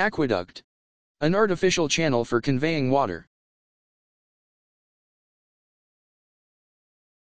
Aqueduct. An artificial channel for conveying water.